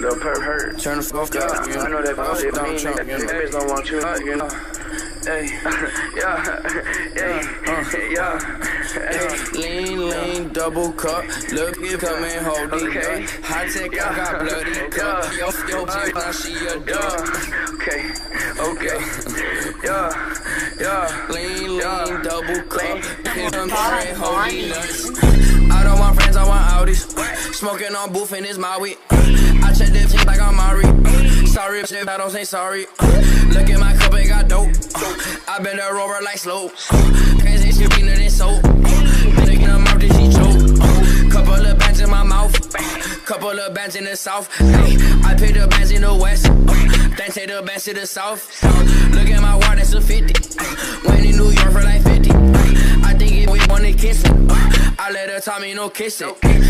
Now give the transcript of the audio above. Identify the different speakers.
Speaker 1: Lil Perp hurt.
Speaker 2: Turn the fuck
Speaker 1: Yeah,
Speaker 2: up.
Speaker 1: I know that
Speaker 2: Fuck
Speaker 1: shit
Speaker 2: down,
Speaker 1: mean. That
Speaker 2: you know.
Speaker 1: bitch don't want you, you know.
Speaker 2: Hey,
Speaker 1: Yeah, uh. yeah, yeah.
Speaker 2: lean, lean, double cup. Look, you come and hold it.
Speaker 1: Okay.
Speaker 2: up. High tech, I got bloody cup.
Speaker 1: Yeah.
Speaker 2: Yo, yo, bitch, now she a duck.
Speaker 1: Okay, okay, yeah, yeah.
Speaker 2: Lean,
Speaker 1: Yeah.
Speaker 2: lean, double cup.
Speaker 1: Lean.
Speaker 2: Hit them straight, hold it. I don't want friends, I want Audis. Smoking on booth and it's my weed. I check the team like I'm Mari. Sorry, shit, I don't say sorry. Uh, look at my cup, it got dope. Uh, I been a rover like slow. Uh, Crazy shit cleaner than soap. Nigga, them out, then she choke. Couple of bands in my mouth. Couple of bands in the south. I pick the bands in the west. Then take the bands to the south. Look at my watch, that's a 50. Went in New York for like 50. I think if we wanna kiss it, I let her tell me no kiss it.